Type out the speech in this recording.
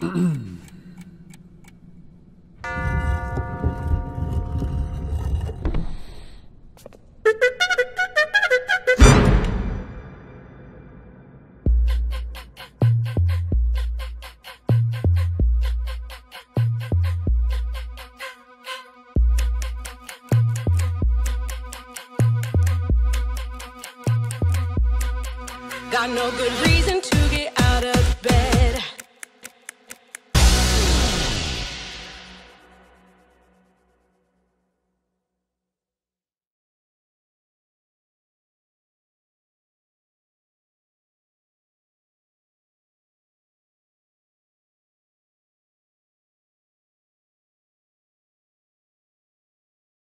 Got no good reason to get out of bed.